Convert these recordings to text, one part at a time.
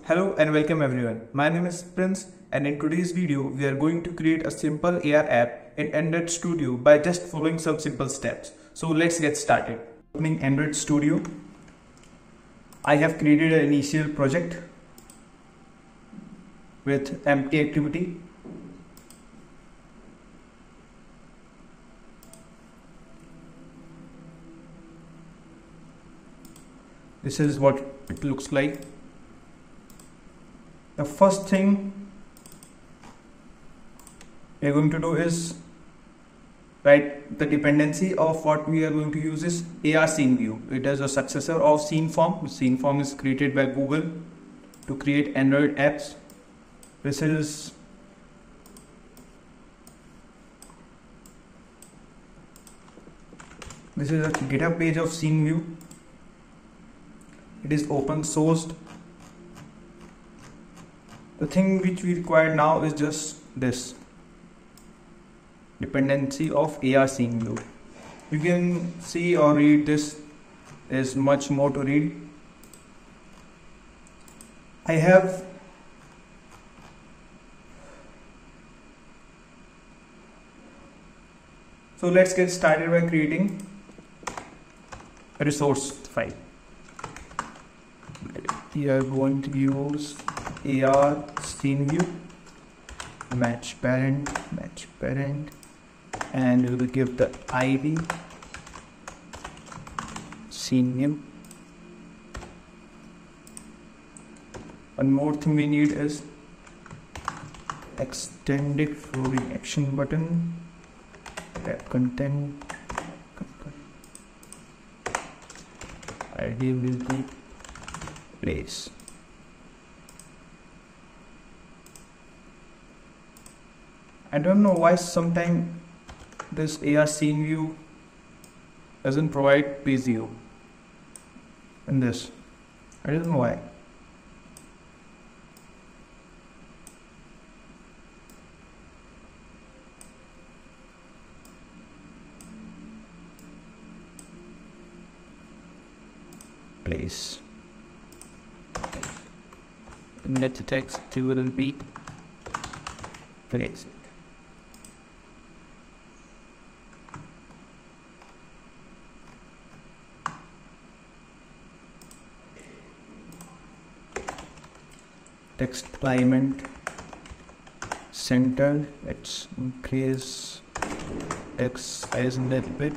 Hello and welcome everyone. My name is Prince and in today's video we are going to create a simple AR app in Android Studio by just following some simple steps. So let's get started. Opening Android Studio. I have created an initial project with empty activity. This is what it looks like the first thing we're going to do is write the dependency of what we are going to use is AR scene view. It is a successor of scene form scene form is created by Google to create Android apps. This is this is a GitHub page of scene view. It is open sourced the thing which we require now is just this. Dependency of AR scene view you can see or read this there's much more to read. I have so let's get started by creating a resource file. We are going to use AR scene view match parent match parent and we will give the ID scene name one more thing we need is extended floating action button. Wrap content. ID will be place I don't know why sometimes this AR scene view doesn't provide PZO in this. I don't know why. Place. Net text to will be place. Text alignment center. Let's increase x size a little bit.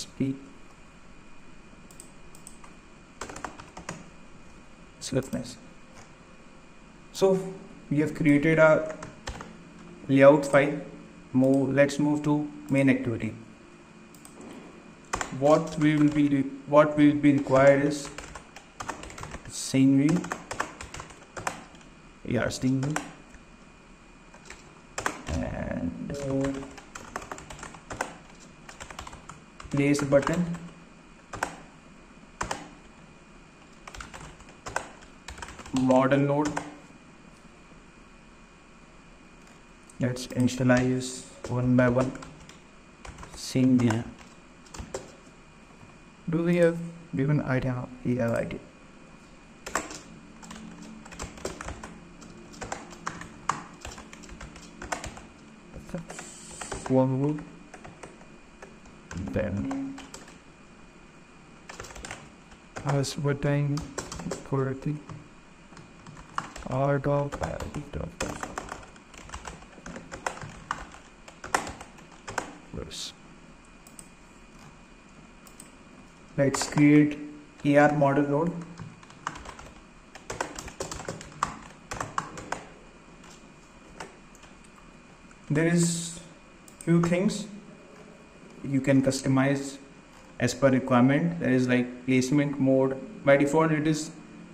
SP nice. so we have created a layout file. Move let's move to main activity. What we will be what will be required is scene view yeah scene view and place button. Model node. Let's initialize one by one. Scene view. Do we have given idea yeah idea one then as wedding authority art of Rose. Let's create AR model node. There is few things. You can customize as per requirement. There is like placement mode. By default it is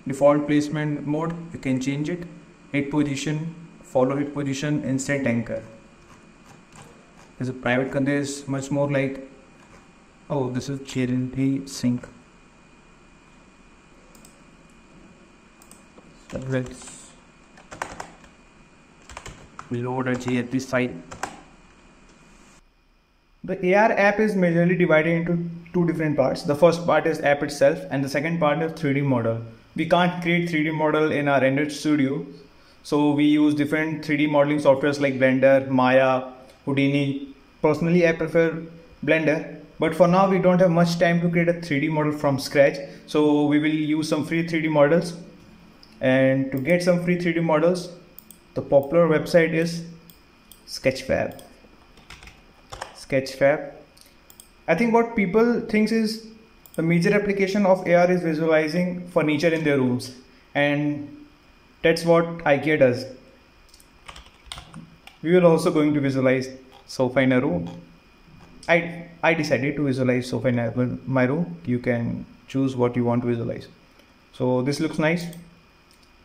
default placement mode. You can change it. Hit position follow hit position instant anchor. There's a private control is much more like oh this is charity sync let's load a JSP file The AR app is majorly divided into two different parts. The first part is app itself and the second part is 3D model. We can't create 3D model in our Android Studio. So we use different 3D modeling softwares like Blender, Maya, Houdini. Personally, I prefer Blender. But for now, we don't have much time to create a 3D model from scratch. So we will use some free 3D models. And to get some free 3D models, the popular website is Sketchfab. Sketchfab. I think what people thinks is the major application of AR is visualizing furniture in their rooms, and that's what IKEA does. We will also going to visualize sofa in a room. I I decided to visualize sofa in my room. You can choose what you want to visualize. So this looks nice.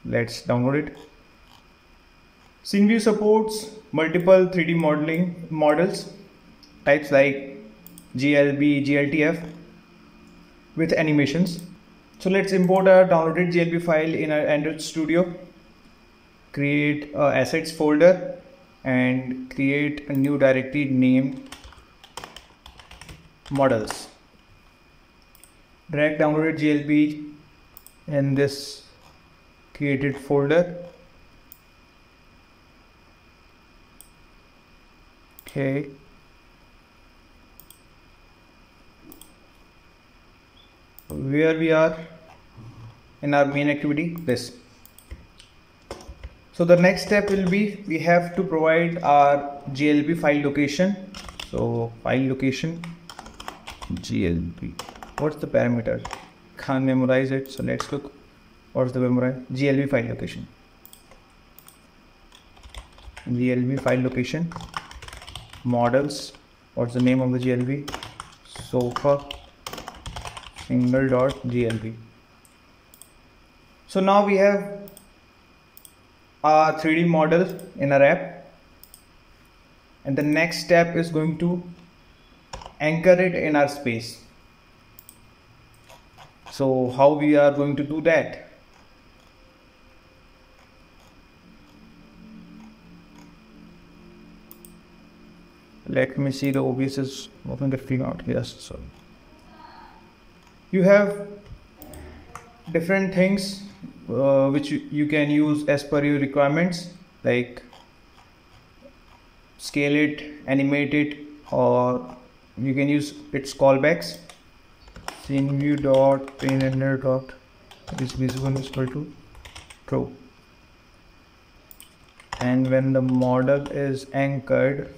Let's download it. SceneView supports multiple 3D modeling models types like GLB, GLTF with animations. So let's import a downloaded GLB file in our Android Studio, create a assets folder and create a new directory named models. Drag downloaded GLB in this created folder. Okay. Where we are in our main activity this. So the next step will be we have to provide our glb file location. So file location glb what's the parameter? Can't memorize it so let's look. What's the memorize glb file location? Glb file location models. What's the name of the glb sofa single dot glb so now we have our 3d model in our app and the next step is going to anchor it in our space. So how we are going to do that? Let me see the OBS is open the figure out. Yes sorry you have different things uh, which you, can use as per your requirements like scale it animate it or you can use its callbacks. Scene view dot render dot is visible is equal to true. And when the model is anchored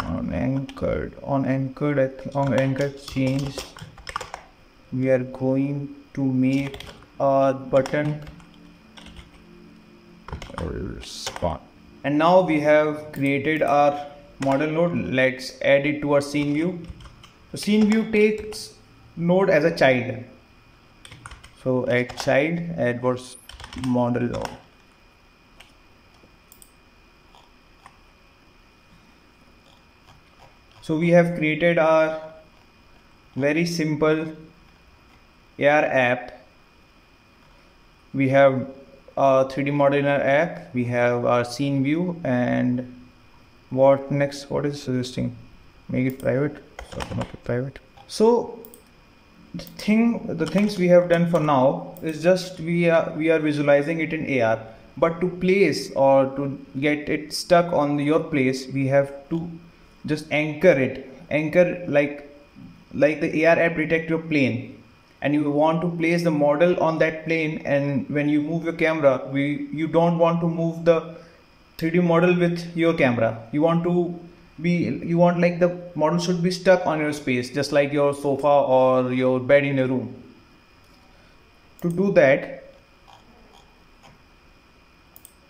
on anchored on anchored on anchored change. We are going to make a button. Spot. And now we have created our model node. Let's add it to our scene view. So scene view takes node as a child. So add child add what's model node so we have created our very simple AR app. We have a 3d model in our app. We have our scene view and what next what is suggesting? Make it private. So make it private. So the thing the things we have done for now is just we are we are visualizing it in AR but to place or to get it stuck on your place we have to just anchor it. Anchor like like the AR app detect your plane. And you want to place the model on that plane and when you move your camera we you don't want to move the 3d model with your camera. You want to be you want like the model should be stuck on your space just like your sofa or your bed in your room. To do that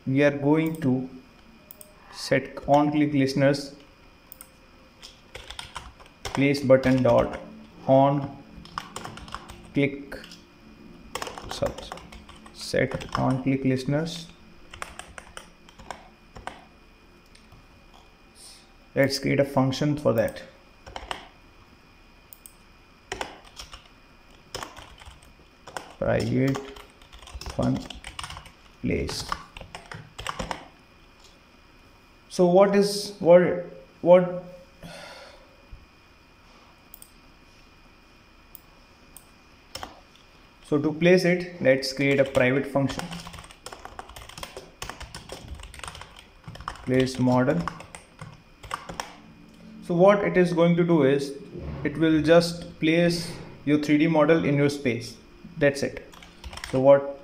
we are going to set on click listeners place button dot on click such set on click listeners. Let's create a function for that. Private fun place. So what is what what so to place it let's create a private function. Place model. So what it is going to do is it will just place your 3d model in your space. That's it. So what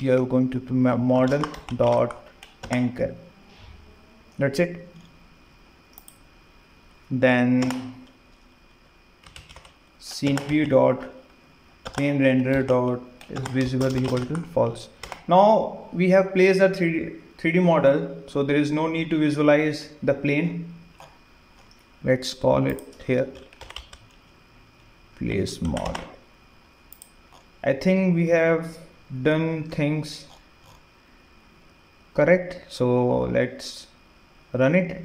you are going to model dot anchor. That's it. Then scene view dot scene render dot is visible equal to false. Now we have placed a 3d 3d model so there is no need to visualize the plane. Let's call it here. Place mod. I think we have done things correct so let's run it